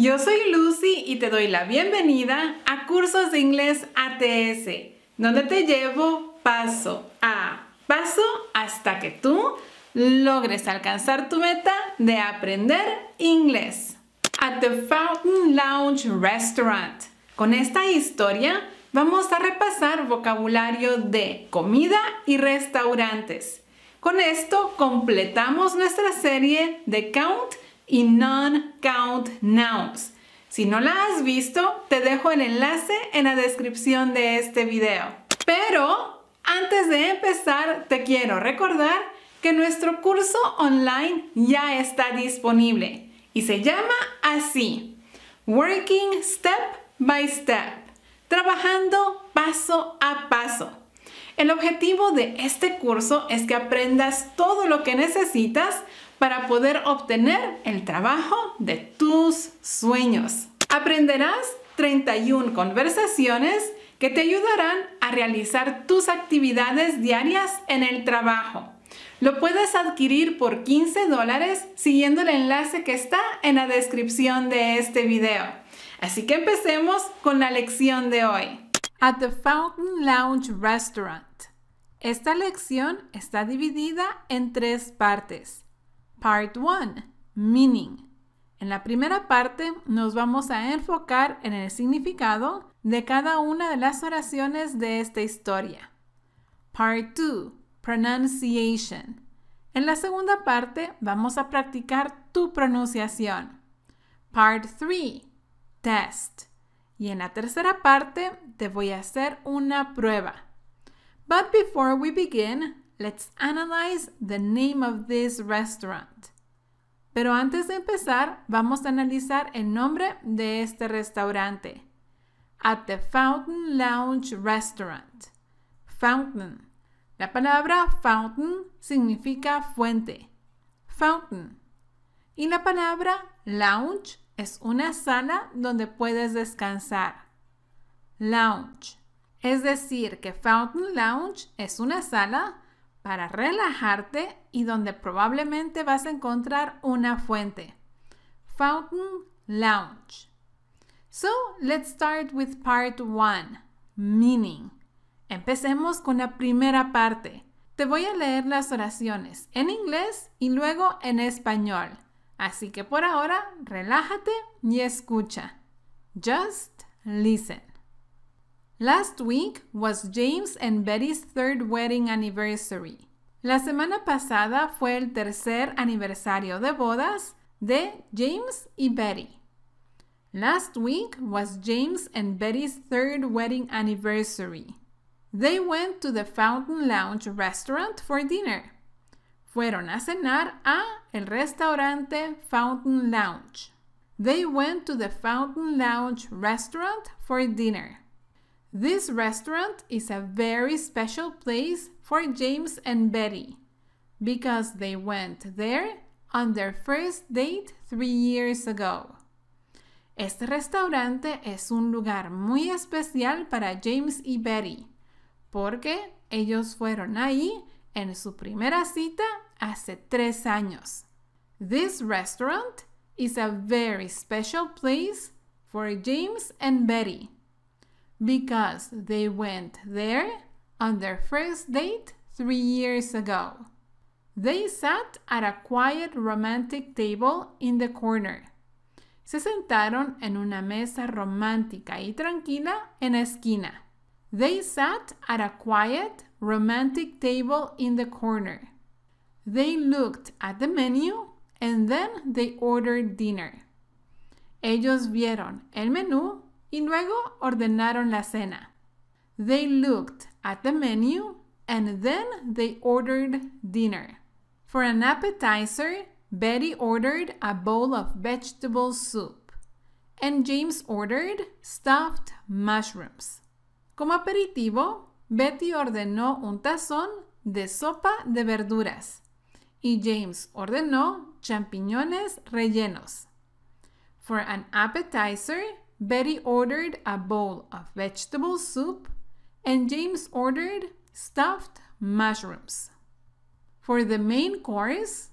Yo soy Lucy y te doy la bienvenida a Cursos de Inglés ATS, donde te llevo paso a paso hasta que tú logres alcanzar tu meta de aprender inglés. At the Fountain Lounge Restaurant. Con esta historia vamos a repasar vocabulario de comida y restaurantes. Con esto completamos nuestra serie de count y non-count nouns. Si no la has visto, te dejo el enlace en la descripción de este video. Pero antes de empezar, te quiero recordar que nuestro curso online ya está disponible y se llama así, Working Step by Step, trabajando paso a paso. El objetivo de este curso es que aprendas todo lo que necesitas para poder obtener el trabajo de tus sueños. Aprenderás 31 conversaciones que te ayudarán a realizar tus actividades diarias en el trabajo. Lo puedes adquirir por 15 dólares siguiendo el enlace que está en la descripción de este video. Así que empecemos con la lección de hoy. At the Fountain Lounge Restaurant. Esta lección está dividida en tres partes. Part 1. Meaning. En la primera parte nos vamos a enfocar en el significado de cada una de las oraciones de esta historia. Part 2. Pronunciation. En la segunda parte vamos a practicar tu pronunciación. Part 3. Test. Y en la tercera parte te voy a hacer una prueba. But before we begin, let's analyze the name of this restaurant. Pero antes de empezar, vamos a analizar el nombre de este restaurante. At the Fountain Lounge Restaurant. Fountain. La palabra fountain significa fuente. Fountain. Y la palabra lounge es una sala donde puedes descansar. Lounge. Es decir, que Fountain Lounge es una sala para relajarte y donde probablemente vas a encontrar una fuente. Fountain Lounge. So, let's start with part one, meaning. Empecemos con la primera parte. Te voy a leer las oraciones en inglés y luego en español. Así que por ahora, relájate y escucha. Just listen. Last week was James and Betty's third wedding anniversary. La semana pasada fue el tercer aniversario de bodas de James y Betty. Last week was James and Betty's third wedding anniversary. They went to the Fountain Lounge restaurant for dinner. Fueron a cenar a el restaurante Fountain Lounge. They went to the Fountain Lounge restaurant for dinner. This restaurant is a very special place for James and Betty because they went there on their first date three years ago. Este restaurante es un lugar muy especial para James y Betty porque ellos fueron ahí en su primera cita hace tres años. This restaurant is a very special place for James and Betty because they went there on their first date three years ago. They sat at a quiet romantic table in the corner. Se sentaron en una mesa romántica y tranquila en la esquina. They sat at a quiet romantic table in the corner. They looked at the menu and then they ordered dinner. Ellos vieron el menú y luego ordenaron la cena. They looked at the menu and then they ordered dinner. For an appetizer, Betty ordered a bowl of vegetable soup and James ordered stuffed mushrooms. Como aperitivo, Betty ordenó un tazón de sopa de verduras y James ordenó champiñones rellenos. For an appetizer, Betty ordered a bowl of vegetable soup and James ordered stuffed mushrooms. For the main course,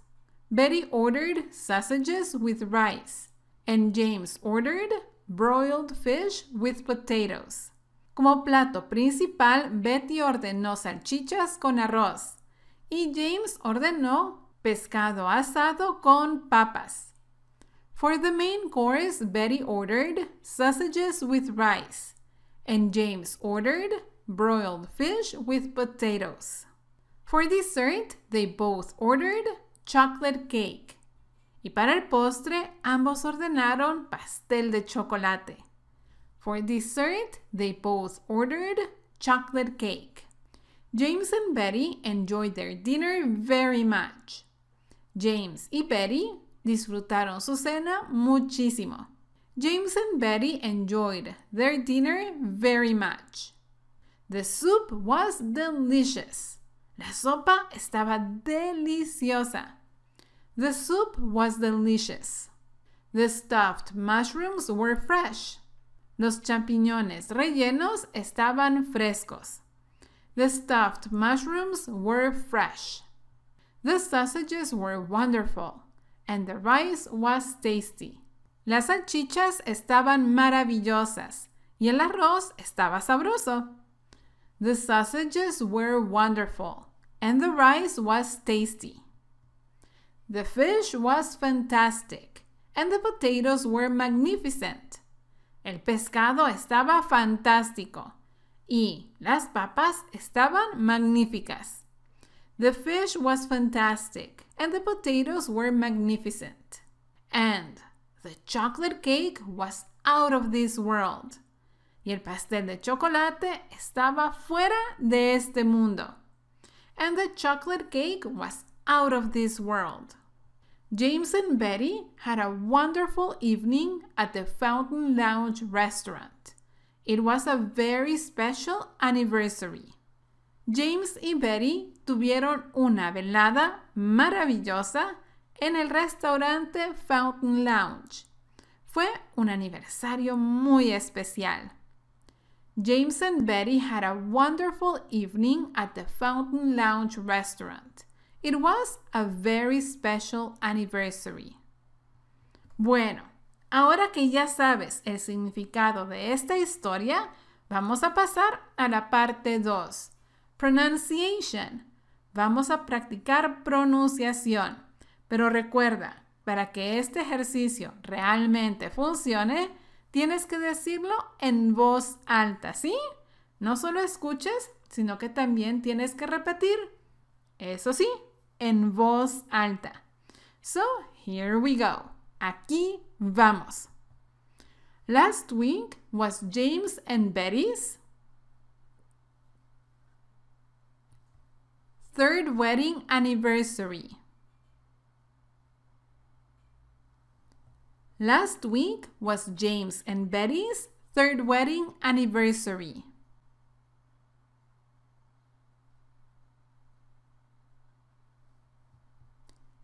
Betty ordered sausages with rice and James ordered broiled fish with potatoes. Como plato principal, Betty ordenó salchichas con arroz y James ordenó pescado asado con papas. For the main course, Betty ordered sausages with rice and James ordered broiled fish with potatoes. For dessert, they both ordered chocolate cake. Y para el postre, ambos ordenaron pastel de chocolate. For dessert, they both ordered chocolate cake. James and Betty enjoyed their dinner very much. James y Betty disfrutaron su cena muchísimo. James and Betty enjoyed their dinner very much. The soup was delicious. La sopa estaba deliciosa. The soup was delicious. The stuffed mushrooms were fresh. Los champiñones rellenos estaban frescos. The stuffed mushrooms were fresh. The sausages were wonderful, and the rice was tasty. Las salchichas estaban maravillosas y el arroz estaba sabroso. The sausages were wonderful, and the rice was tasty. The fish was fantastic, and the potatoes were magnificent. El pescado estaba fantástico y las papas estaban magníficas. The fish was fantastic, and the potatoes were magnificent. And the chocolate cake was out of this world. Y el pastel de chocolate estaba fuera de este mundo. And the chocolate cake was out of this world. James and Betty had a wonderful evening at the Fountain Lounge restaurant. It was a very special anniversary. James y Betty tuvieron una velada maravillosa en el restaurante Fountain Lounge. Fue un aniversario muy especial. James and Betty had a wonderful evening at the Fountain Lounge restaurant. It was a very special anniversary. Bueno, ahora que ya sabes el significado de esta historia, vamos a pasar a la parte 2. Pronunciation. Vamos a practicar pronunciación. Pero recuerda, para que este ejercicio realmente funcione, tienes que decirlo en voz alta, ¿sí? No solo escuches, sino que también tienes que repetir. Eso sí, en voz alta. So, here we go. Aquí vamos. Last week was James and Betty's third wedding anniversary. Last week was James and Betty's third wedding anniversary.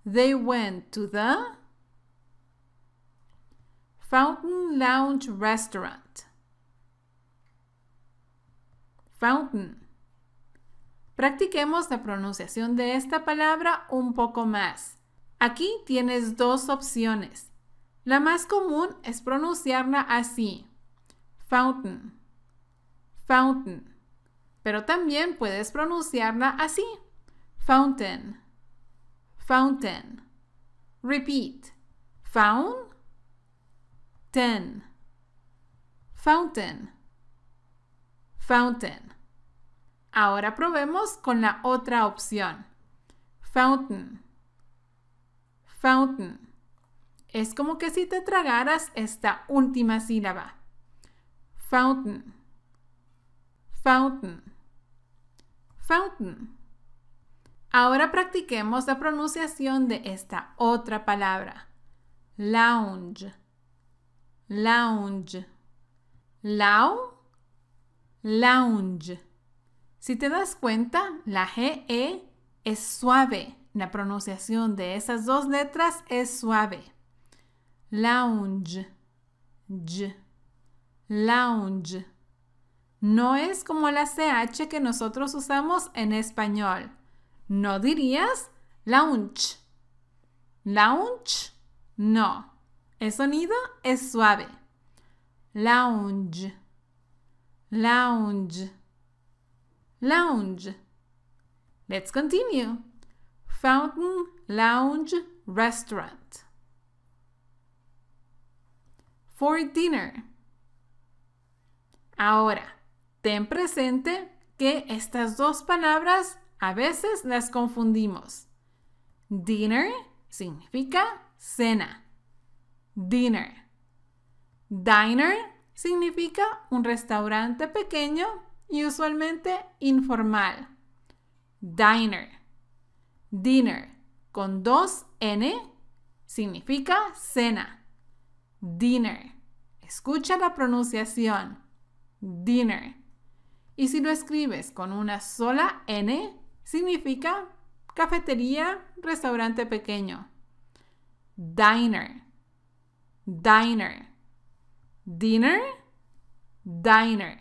They went to the Fountain Lounge restaurant. Fountain. Practiquemos la pronunciación de esta palabra un poco más. Aquí tienes dos opciones. La más común es pronunciarla así, fountain, fountain, pero también puedes pronunciarla así, fountain, fountain. Repeat, fountain, fountain, fountain. Ahora probemos con la otra opción, fountain, fountain. Es como que si te tragaras esta última sílaba. Fountain. Fountain. Fountain. Ahora practiquemos la pronunciación de esta otra palabra. Lounge. Lounge. Lau. Lounge. Si te das cuenta, la GE es suave. La pronunciación de esas dos letras es suave lounge, lounge. No es como la CH que nosotros usamos en español. No dirías lounge. Lounge, no. El sonido es suave. Lounge. Lounge. Lounge. Let's continue. Fountain Lounge Restaurant. For dinner. Ahora, ten presente que estas dos palabras a veces las confundimos. Dinner significa cena. Dinner. Diner significa un restaurante pequeño y usualmente informal. Diner. Dinner con dos N significa cena. Dinner. Escucha la pronunciación. Dinner. Y si lo escribes con una sola N, significa cafetería, restaurante pequeño. Diner. Diner. Dinner. Diner.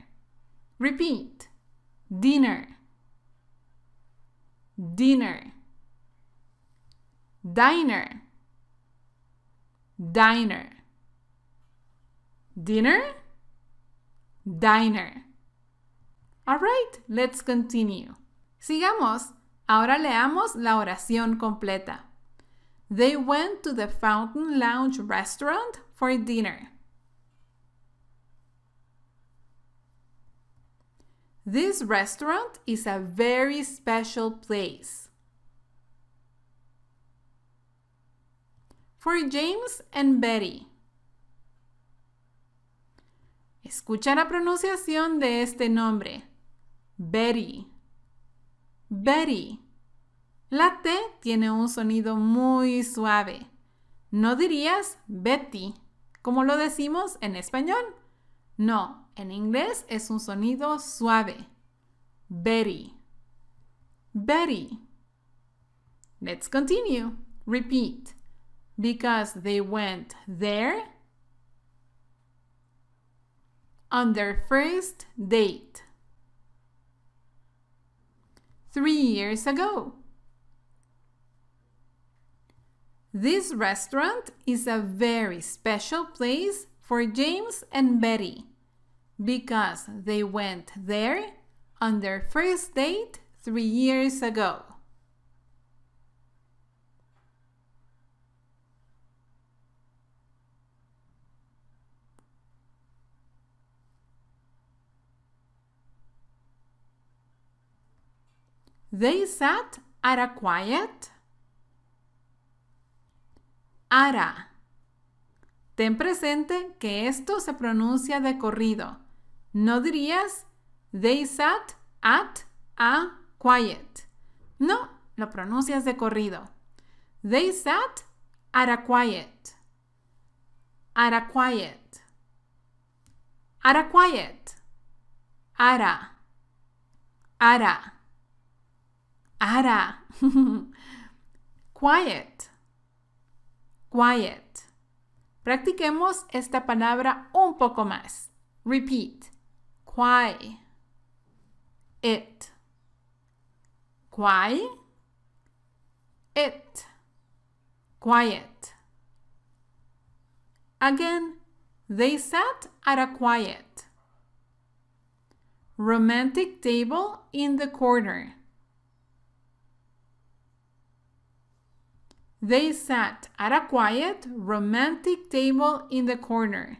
Repeat. Dinner. Dinner. Diner. Diner. Dinner. Diner. All right, let's continue. Sigamos. Ahora leamos la oración completa. They went to the Fountain Lounge restaurant for dinner. This restaurant is a very special place. For James and Betty. Escucha la pronunciación de este nombre. Betty. Betty. La T tiene un sonido muy suave. No dirías Betty, como lo decimos en español. No, en inglés es un sonido suave. Betty. Betty. Let's continue. Repeat. Because they went there on their first date three years ago. This restaurant is a very special place for James and Betty because they went there on their first date three years ago. They sat at a quiet. Ara. Ten presente que esto se pronuncia de corrido. No dirías they sat at a quiet. No, lo pronuncias de corrido. They sat at a quiet. At a quiet. At a quiet. Ara. Ara. Ara. quiet. Quiet. Practiquemos esta palabra un poco más. Repeat. Quiet. It. Quiet. It. Quiet. Again, they sat at a quiet. Romantic table in the corner. They sat at a quiet, romantic table in the corner.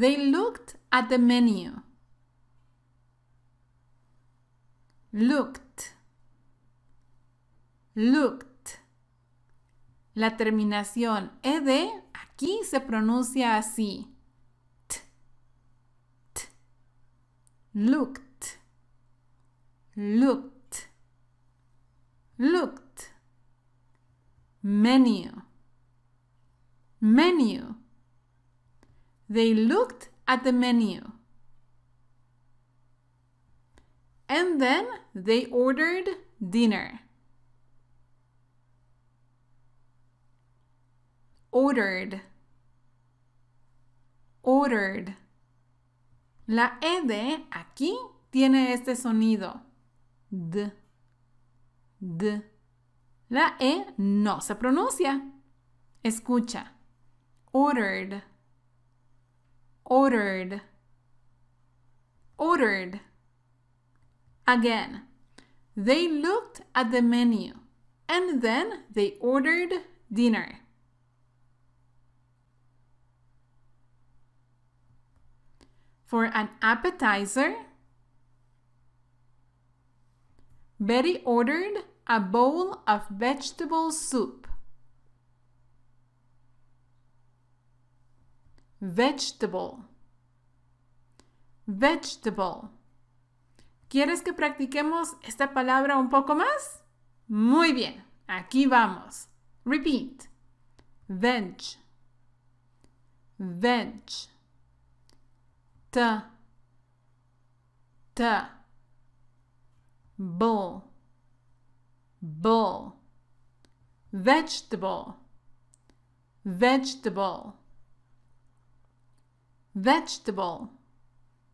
They looked at the menu. Looked. Looked. La terminación ed aquí se pronuncia así. T. Looked looked, looked. Menu, menu. They looked at the menu. And then they ordered dinner. Ordered. Ordered. La ed aquí tiene este sonido. D. D. La E no se pronuncia. Escucha. Ordered. Ordered. Ordered. Again. They looked at the menu and then they ordered dinner. For an appetizer, Betty ordered a bowl of vegetable soup. Vegetable. Vegetable. ¿Quieres que practiquemos esta palabra un poco más? Muy bien, aquí vamos. Repeat. Veg. Veg. T. T. Bull. Bull. Vegetable. Vegetable. Vegetable.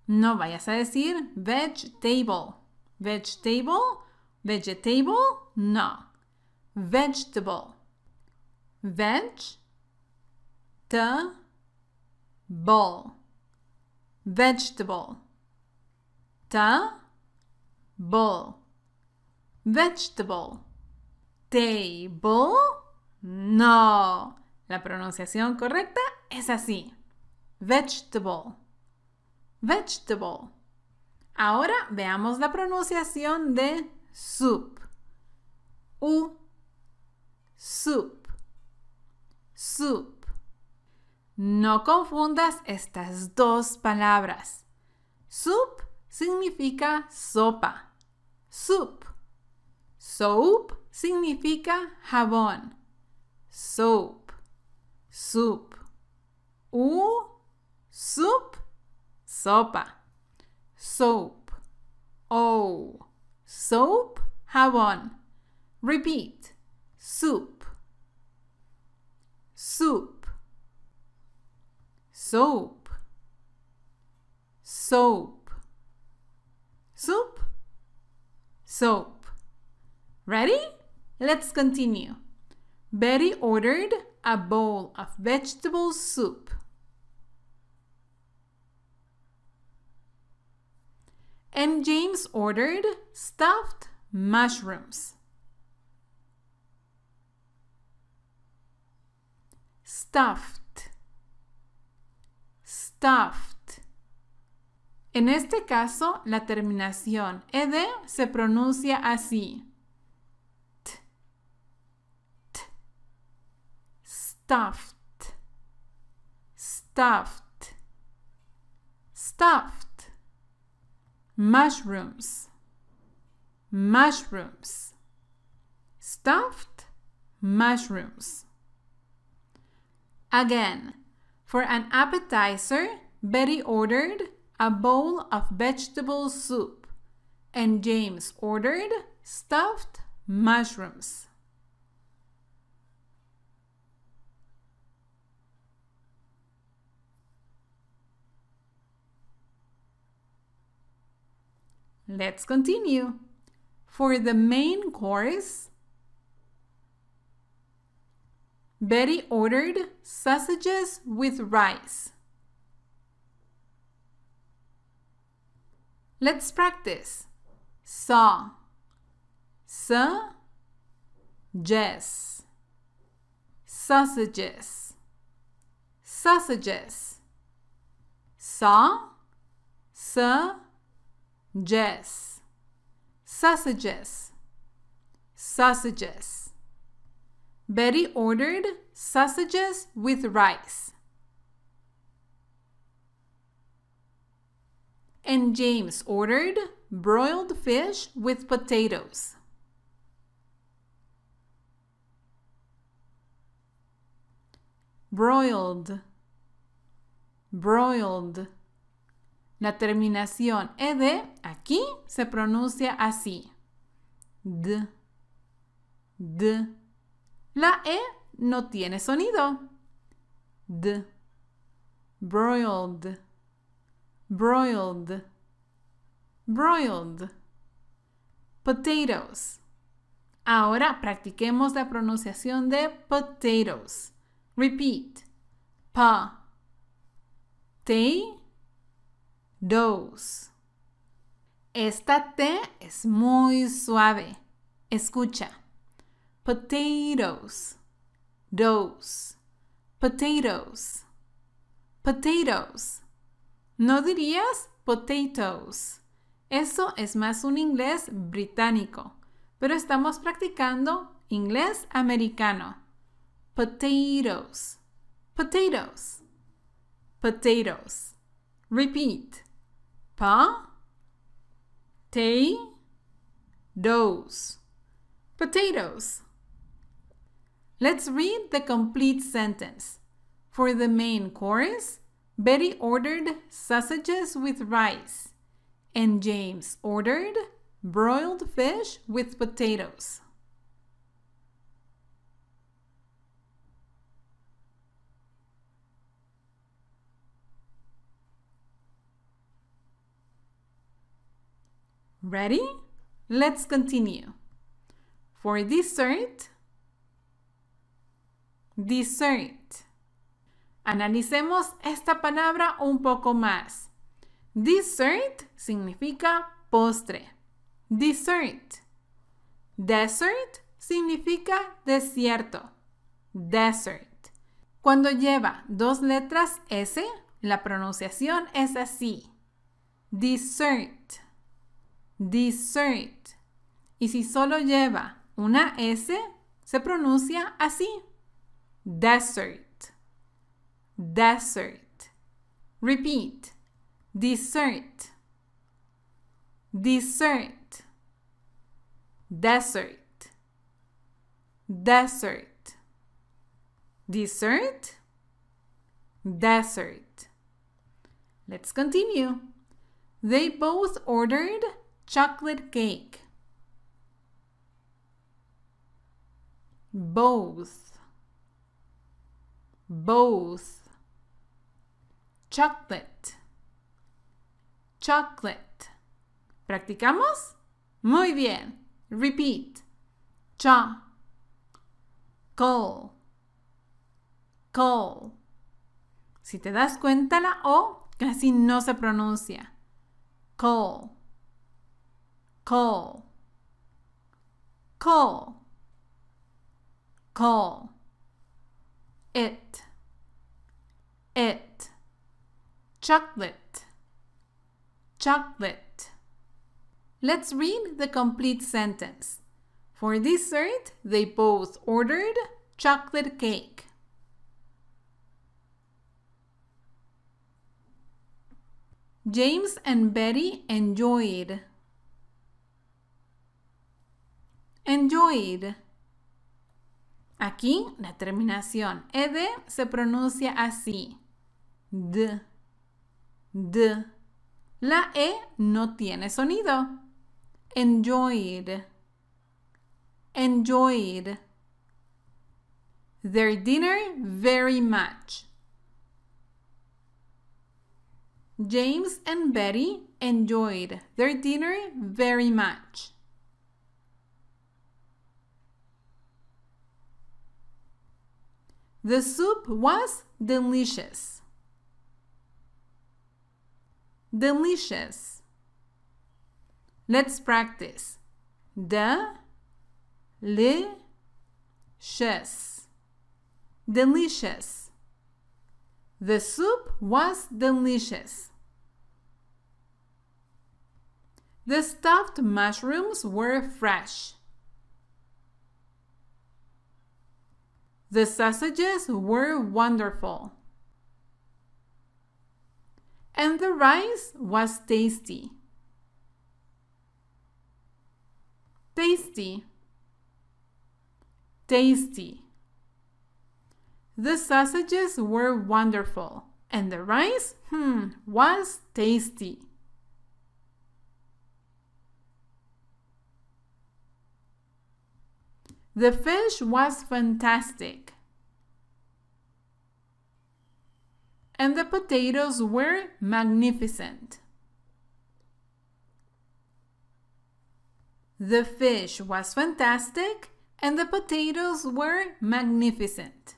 No vayas a decir vegetable. Vegetable. Vegetable. No. Vegetable. Veg. T. Bull. Vegetable. T. Bull. Vegetable. Table. No. La pronunciación correcta es así. Vegetable. Vegetable. Ahora veamos la pronunciación de soup. U. Soup. Soup. No confundas estas dos palabras. Soup significa sopa. Soup. Soap significa jabón. Soap. Soup. U. Soup. Sopa. Soap. O. Soap. Jabón. Repeat. Soup. Soup. Soap. Soap. Soup. Soap. Ready? Let's continue. Betty ordered a bowl of vegetable soup. And James ordered stuffed mushrooms. Stuffed. Stuffed. En este caso, la terminación ed se pronuncia así. T, t. Stuffed. Stuffed. Stuffed. Mushrooms. Mushrooms. Stuffed mushrooms. Again, for an appetizer, Betty ordered a bowl of vegetable soup, and James ordered stuffed mushrooms. Let's continue. For the main course, Betty ordered sausages with rice. Let's practice. Saw. Sa. Jess. Sausages. Sausages. Saw. Sa. Jess. Sausages. Sausages. Betty ordered sausages with rice. And James ordered broiled fish with potatoes. Broiled. Broiled. La terminación ed aquí se pronuncia así. D. D. La E no tiene sonido. D. Broiled. Broiled. Broiled. Potatoes. Ahora practiquemos la pronunciación de potatoes. Repeat. Pa. Te. Dos. Esta T es muy suave. Escucha. Potatoes. Dos. Potatoes. Potatoes. No dirías potatoes. Eso es más un inglés británico, pero estamos practicando inglés americano. Potatoes. Potatoes. Potatoes. Repeat. Pa. Te. Dos. Potatoes. Let's read the complete sentence. For the main course, Betty ordered sausages with rice, and James ordered broiled fish with potatoes. Ready? Let's continue. For dessert, dessert. Analicemos esta palabra un poco más. Dessert significa postre. Dessert. Desert significa desierto. Desert. Cuando lleva dos letras S, la pronunciación es así. Dessert. Dessert. Y si solo lleva una S, se pronuncia así. Desert. Desert. Repeat. Dessert. Dessert. Desert. Desert. Dessert. Desert. Let's continue. They both ordered chocolate cake. Both. Both. Chocolate. Chocolate. ¿Practicamos? Muy bien. Repeat. Cha. Call. Call. Si te das cuenta, la O casi no se pronuncia. Call. Call. Call. Call. It. It. Chocolate. Chocolate. Let's read the complete sentence. For dessert, they both ordered chocolate cake. James and Betty enjoyed. Enjoyed. Aquí la terminación ed se pronuncia así. D. D. La e no tiene sonido. Enjoyed. Enjoyed. Their dinner very much. James and Betty enjoyed their dinner very much. The soup was delicious. Delicious. Let's practice. Li Delicious. The soup was delicious. The stuffed mushrooms were fresh. The sausages were wonderful. And the rice was tasty. Tasty. Tasty. The sausages were wonderful, and the rice, hmm, was tasty. The fish was fantastic. And the potatoes were magnificent. The fish was fantastic and the potatoes were magnificent.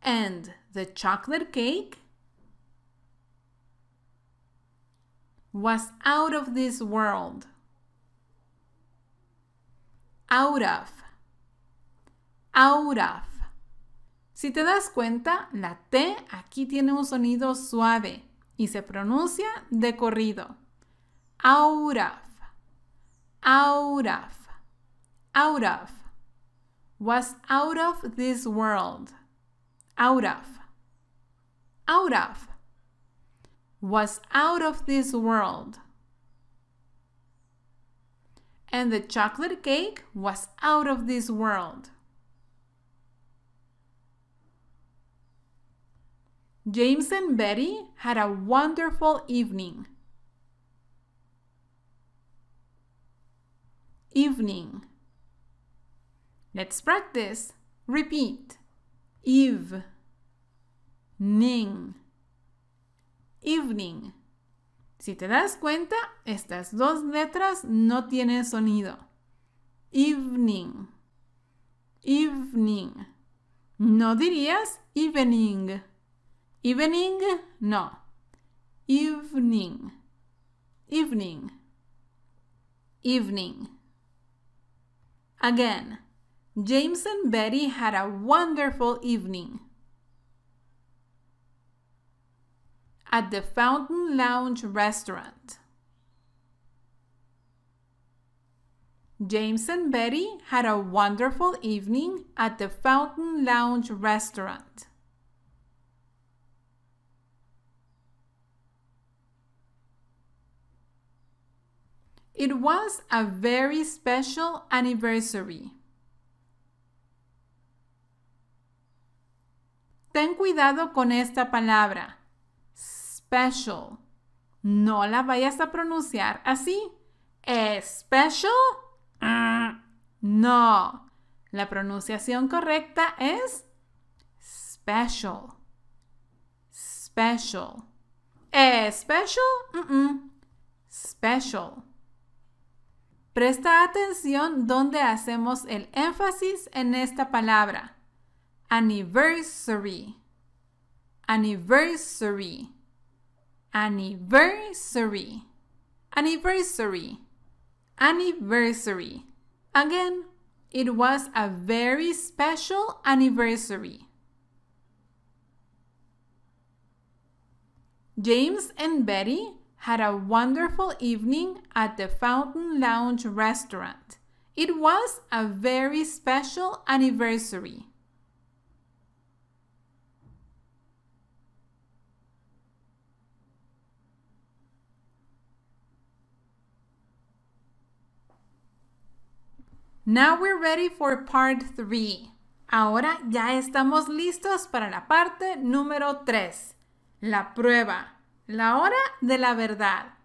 And the chocolate cake was out of this world. Out of. Out of. Si te das cuenta, la T aquí tiene un sonido suave y se pronuncia de corrido. Out of. Out of. Out of. Was out of this world. Out of. Out of. Was out of this world. And the chocolate cake was out of this world. James and Betty had a wonderful evening. Evening. Let's practice. Repeat. Eve. Ning. Evening. Si te das cuenta, estas dos letras no tienen sonido. Evening. Evening. No dirías evening. Evening, no. Evening. Evening. Evening. Again, James and Betty had a wonderful evening. At the Fountain Lounge restaurant. James and Betty had a wonderful evening at the Fountain Lounge restaurant. It was a very special anniversary. Ten cuidado con esta palabra. Special. No la vayas a pronunciar así. ¿Special? No. La pronunciación correcta es special. Special. ¿Special? Special. Presta atención donde hacemos el énfasis en esta palabra. Anniversary. Anniversary. Anniversary. Anniversary. Anniversary. Again, it was a very special anniversary. James and Betty had a wonderful evening at the Fountain Lounge restaurant. It was a very special anniversary. Now we're ready for part 3. Ahora ya estamos listos para la parte número 3, la prueba. La hora de la verdad.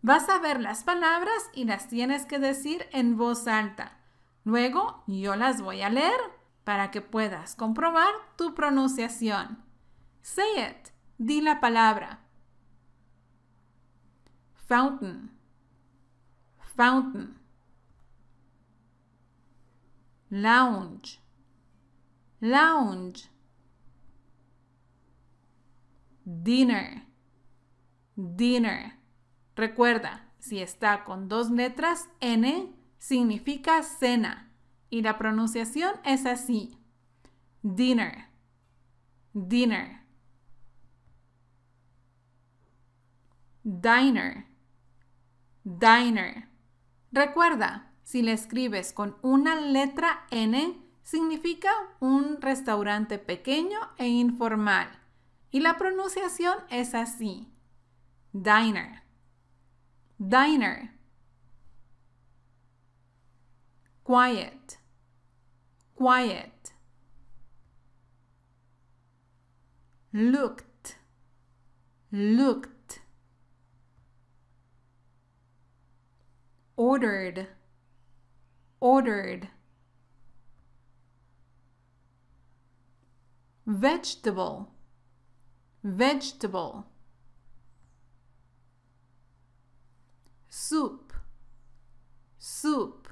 Vas a ver las palabras y las tienes que decir en voz alta. Luego yo las voy a leer para que puedas comprobar tu pronunciación. Say it. Di la palabra. Fountain. Fountain. Lounge. Lounge. Dinner dinner. Recuerda, si está con dos letras N, significa cena. Y la pronunciación es así. Dinner. Dinner. Diner. Diner. Recuerda, si le escribes con una letra N, significa un restaurante pequeño e informal. Y la pronunciación es así. Diner, diner, quiet, quiet, looked, looked, ordered, ordered vegetable vegetable soup soup.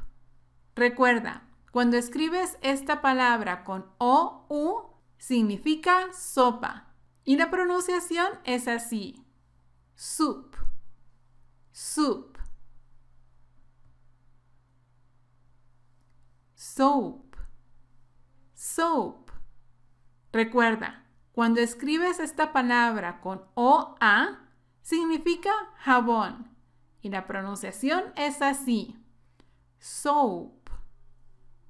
Recuerda cuando escribes esta palabra con o u significa sopa y la pronunciación es así soup soup. Soap, soap. Recuerda, cuando escribes esta palabra con O-A, significa jabón. Y la pronunciación es así. Soap,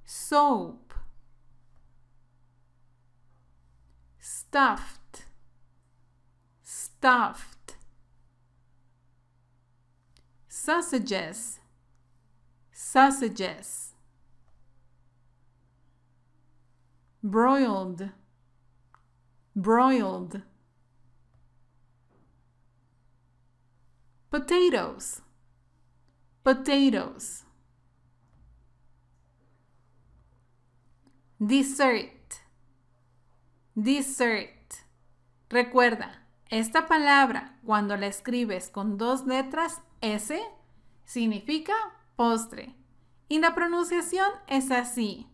soap. Stuffed, stuffed. Sausages, sausages. Broiled, broiled. Potatoes, potatoes. Dessert, dessert. Recuerda, esta palabra cuando la escribes con dos letras S significa postre y la pronunciación es así.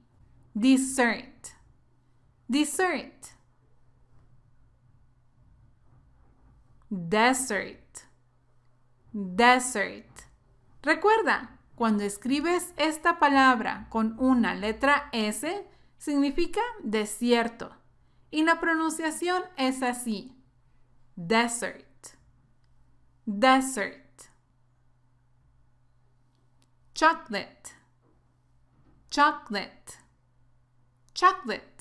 Dessert, dessert. Desert, desert. Recuerda, cuando escribes esta palabra con una letra S, significa desierto. Y la pronunciación es así. Desert, desert. Chocolate, chocolate, chocolate.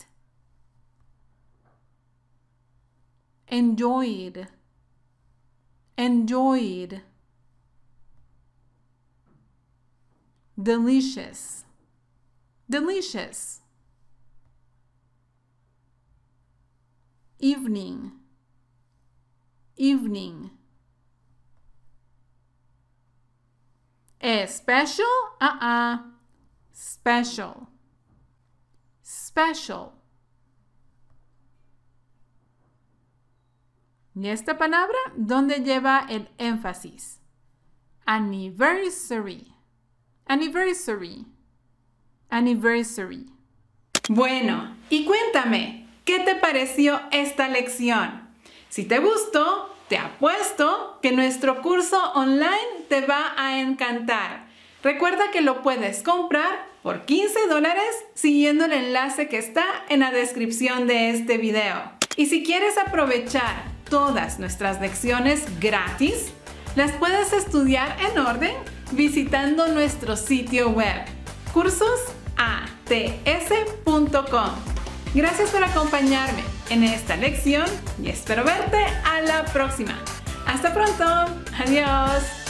Enjoyed, enjoyed. Delicious, delicious. Evening, evening. Es special? Uh-uh. Special. Special. ¿Y esta palabra dónde lleva el énfasis? Anniversary. Anniversary. Anniversary. Bueno, y cuéntame, ¿qué te pareció esta lección? Si te gustó, te apuesto que nuestro curso online te va a encantar. Recuerda que lo puedes comprar por 15 dólares siguiendo el enlace que está en la descripción de este video. Y si quieres aprovechar todas nuestras lecciones gratis, las puedes estudiar en orden visitando nuestro sitio web cursosats.com. Gracias por acompañarme en esta lección y espero verte a la próxima. Hasta pronto. Adiós.